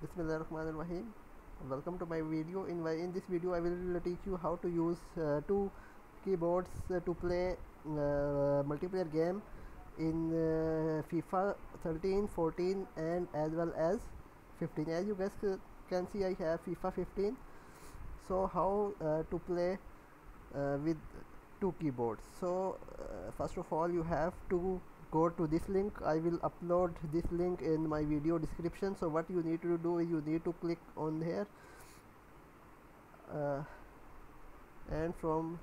Bismillahirrahmanirrahim. Welcome to my video. In in this video I will teach you how to use uh, two keyboards uh, to play uh, multiplayer game in uh, FIFA 13 14 and as well as 15 as you guys can see I have FIFA 15 so how uh, to play uh, with two keyboards. So first of all you have to go to this link. I will upload this link in my video description. So what you need to do is you need to click on here uh, and from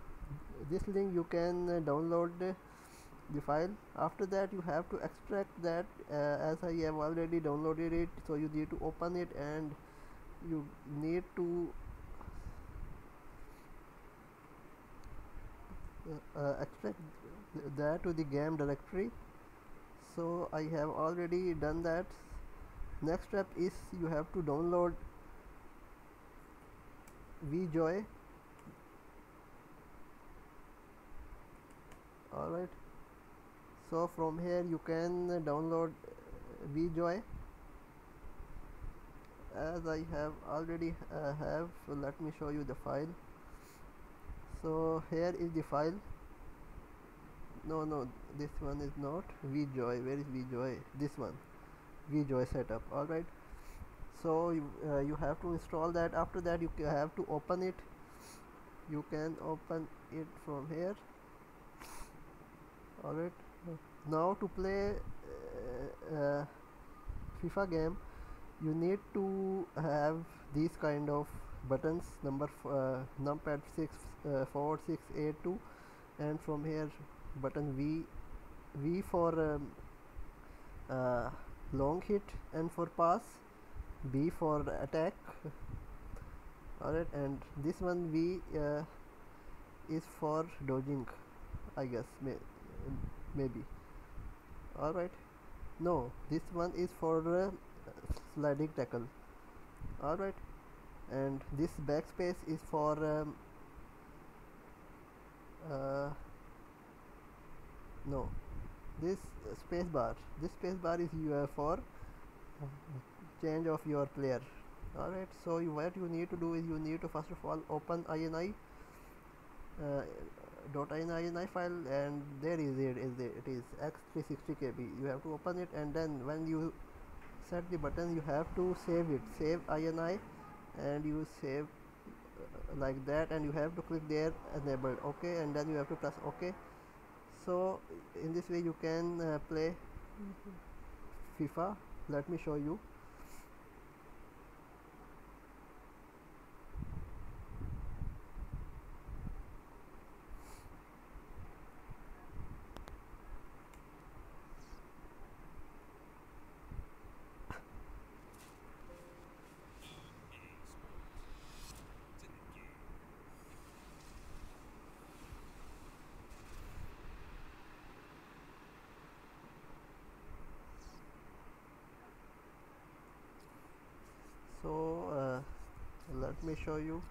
this link you can uh, download the file. After that you have to extract that uh, as I have already downloaded it. So you need to open it and you need to uh, uh extract that to the game directory so I have already done that. Next step is you have to download VJoy. Alright. So from here you can download VJoy. As I have already uh, have let me show you the file. So here is the file no no this one is not vjoy where is vjoy? This one vjoy setup all right. So you, uh, you have to install that. After that you have to open it. You can open it from here. All right. Now to play uh, uh, FIFA game you need to have these kind of buttons number uh, numpad 6 uh, 4 6 8 2 and from here button V V for um, uh, long hit and for pass B for attack alright and this one V uh, is for dodging I guess may, maybe alright. No this one is for uh, sliding tackle alright. And this backspace is for um, uh, no. This space bar. This space bar is uh, for change of your player. Alright so you, what you need to do is you need to first of all open ini uh, dot ini file and there is it is it, it is x360 kb you have to open it and then when you set the button you have to save it. Save ini and you save uh, like that and you have to click there enabled. Okay and then you have to press ok so in this way you can uh, play FIFA. Let me show you so uh, let me show you.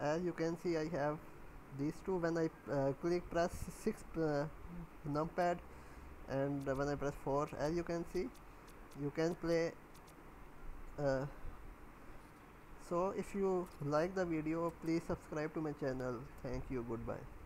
As you can see I have these two. When I uh, click press 6 uh, numpad and when I press 4 as you can see you can play uh, so if you like the video please subscribe to my channel. Thank you. Goodbye